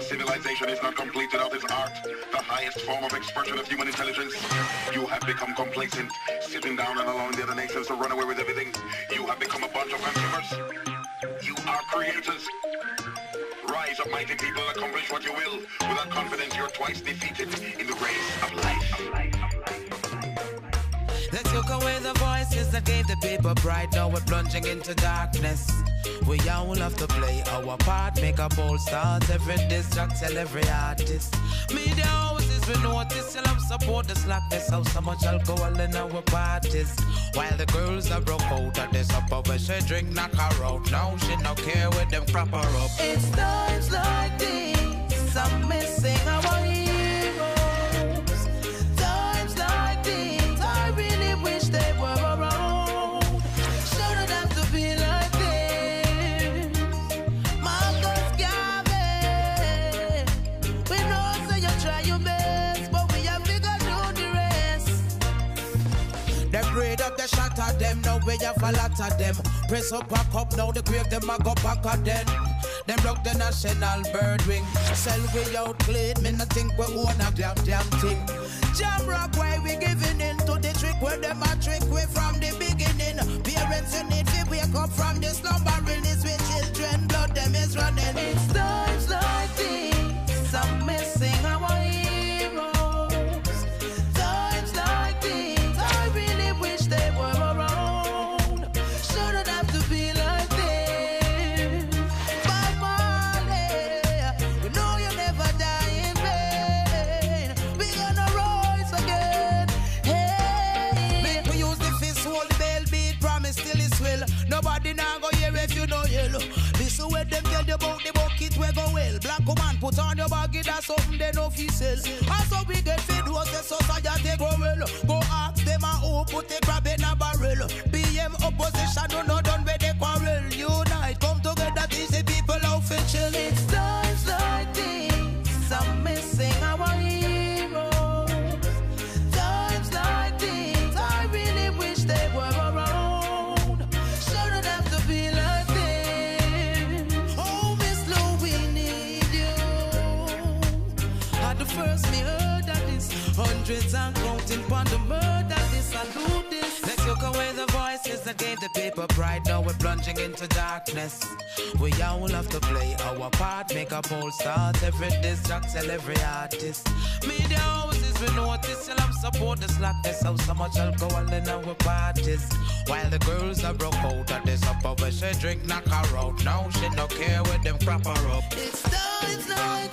civilization is not complete without its art, the highest form of expression of human intelligence. You have become complacent, sitting down and allowing the other nations to run away with everything. You have become a bunch of consumers. You are creators. Rise up, mighty people, accomplish what you will. Without confidence, you're twice defeated in the race of life. They took away the voices that gave the people pride. Now we're plunging into darkness. We all have to play our part, make a bold start. Every distract, tell every artist. Media houses, we notice, still have support the slackness. How so much alcohol in our parties. While the girls are broke out of this upper where she drink, knock her out. Now she no care with them crap her up. It's times like these I'm missing we have a lot of them. Press up, back up, now the grave them a go back at them. Broke the national bird wing. Sell we out clean, me no think we own a damn damn thing. Jamrock why we giving in to the trick where them a trick we from the beginning. Parents you need to wake up from promise till it's well. Nobody now go hear if you know yellow. Listen when them tell you about the bucket we go well. Black woman put on your baggy, that's something they know fi sell. And so we get fed was the society go well. Go ask them a who put the crab in a barrel. BM opposition, first me heard that this hundreds and counting upon the murder. This I do this. They took away the voices that gave the people pride. Now we're plunging into darkness. We all have to play our part, make a bold start. Every distract, tell every artist. Media houses, we notice, still have support the slackness. How so much alcohol in our parties. While the girls are broke out of this upper where she drink, knock her out. Now she no care with them crap her up. It's times like these